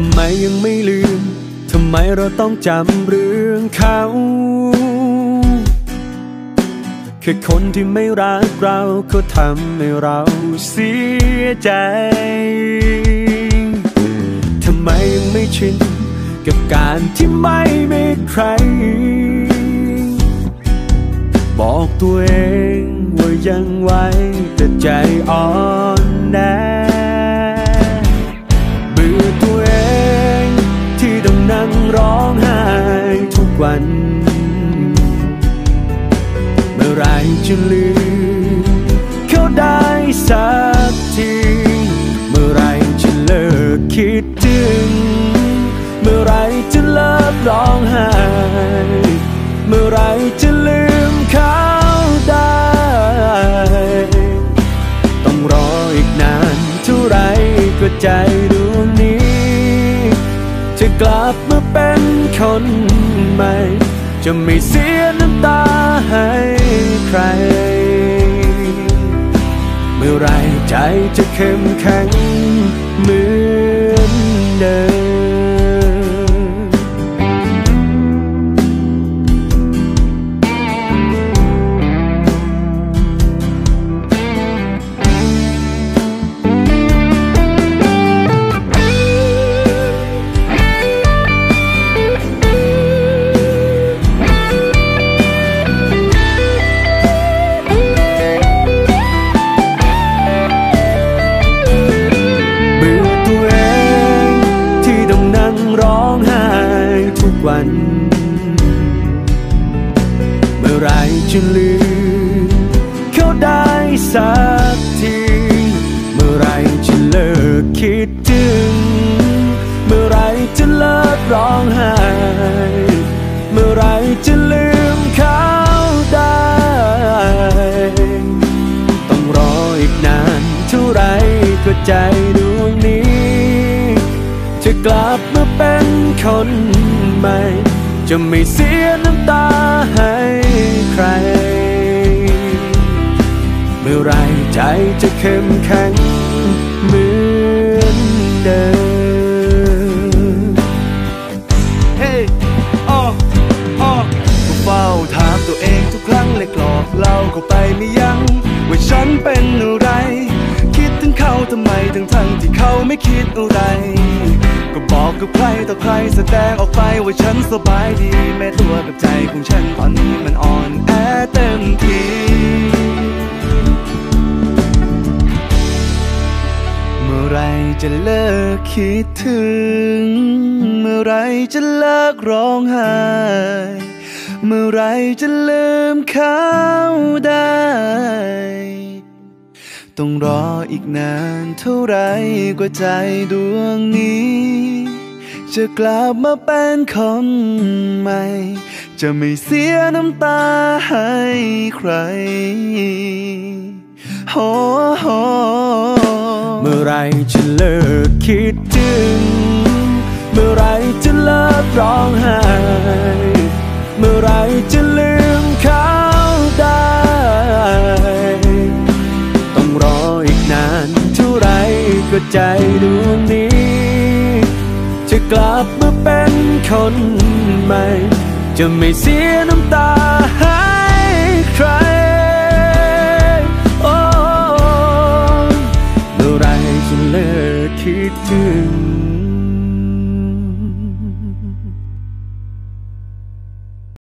ทำไมยังไม่ลืม ทำไมเราต้องจำเรื่องเขา แค่คนที่ไม่รักเราเขาทำให้เราเสียใจ ทำไมยังไม่ชิน กับการที่ไม่มีใคร บอกตัวเองว่ายังไหวแต่ใจอ่อนแอ จะลืมเขาได้สักที เมื่อไรจะเลิกคิดถึง เมื่อไรจะเลิกร้องไห้ เมื่อไรจะลืมเขาได้ ต้องรออีกนานเท่าไรก็ใจดวงนี้ จะกลับมาเป็นคนใหม่ จะไม่เสียน้ำตาให้ ใคร เมื่อไรใจจะเข้มแข็ง วัน เมื่อไรจะลืมเขาได้สักที เมื่อไรจะเลิกคิดถึง เมื่อไรจะเลิกร้องไห้ เมื่อไรจะลืมเขาได้ ต้องรออีกนานเท่าไรก็ใจดวงนี้ จะกลับมาเป็นคน ใหม่จะไม่เสียน้ำตาให้ใคร เมื่อไรใจจะเข้มแข็งเหมือนเดิม เฮ้อ้ออ้อก็เฝ้าถามตัวเองทุกครั้งเลยกรอกเล่าเข้าไปไม่ยัง้งว่าฉันเป็นอะไร คิดถึงเขาทำไมทั้งทั้งที่เขาไม่คิดอะไร ก็บอกกับใครต่อใครแสดงออกไปว่าฉันสบายดี แม้ตัวกับใจของฉันตอนนี้มันอ่อนแอเต็มทีเมื่อไรจะเลิกคิดถึง เมื่อไรจะเลิกร้องไห้เมื่อไรจะลืมเขาได้ ต้องรออีกนานเท่าไรกว่าใจดวงนี้ จะกลับมาเป็นคนใหม่ จะไม่เสียน้ำตาให้ใครโอ้โหเมื่อไรจะเลิกคิดถึง เมื่อไรจะเลิกร้องไห้ ใจดวงนี้ จะกลับมาเป็นคนใหม่ จะไม่เสียน้ำตาให้ใคร โอ้เมื่อไรจะเลิกคิดถึง